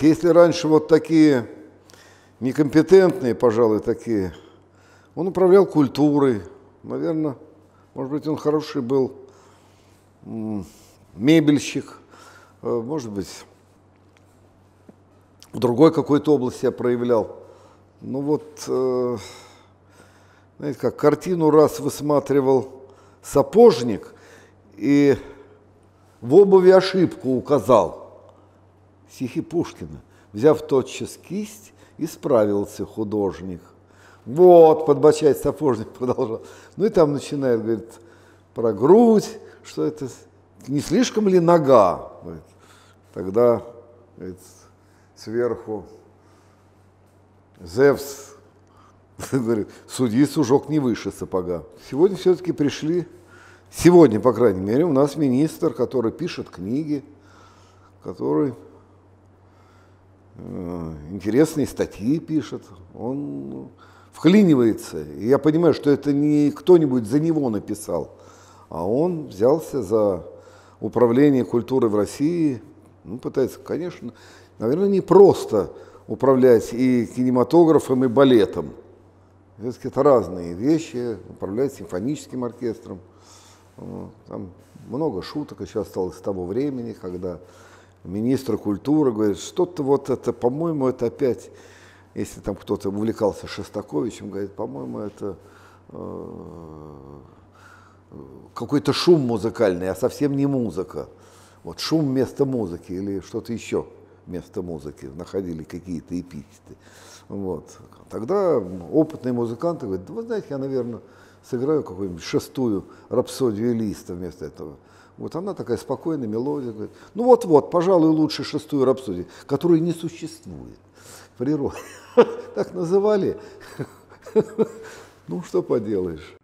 Если раньше вот такие некомпетентные, пожалуй, такие, он управлял культурой, наверное, может быть, он хороший был мебельщик, э, может быть, в другой какой-то области я проявлял. Ну вот, э, знаете, как картину раз высматривал сапожник и в обуви ошибку указал. Стихи Пушкина. Взяв тотчас кисть, исправился художник. Вот, подбочать сапожник продолжал. Ну и там начинает, говорит, про грудь, что это не слишком ли нога? Говорит. Тогда говорит, сверху Зевс говорит, судьи сужок не выше сапога. Сегодня все-таки пришли, сегодня, по крайней мере, у нас министр, который пишет книги, который интересные статьи пишет, он ну, вклинивается. И я понимаю, что это не кто-нибудь за него написал, а он взялся за управление культурой в России, ну, пытается, конечно, наверное, не просто управлять и кинематографом, и балетом. Все-таки это разные вещи, управлять симфоническим оркестром. Там много шуток еще осталось с того времени, когда министр культуры говорит, что-то вот это, по-моему, это опять, если там кто-то увлекался Шостаковичем, говорит, по-моему, это э, какой-то шум музыкальный, а совсем не музыка. Вот шум вместо музыки или что-то еще вместо музыки, находили какие-то эпитеты. Вот. Тогда опытные музыканты говорят, вы знаете, я, наверное, сыграю какую-нибудь шестую рапсодию листа вместо этого. Вот она такая спокойная мелодия. Говорит, ну вот-вот, пожалуй, лучше шестую рапсодию, которой не существует в природе. Так называли. Ну, что поделаешь.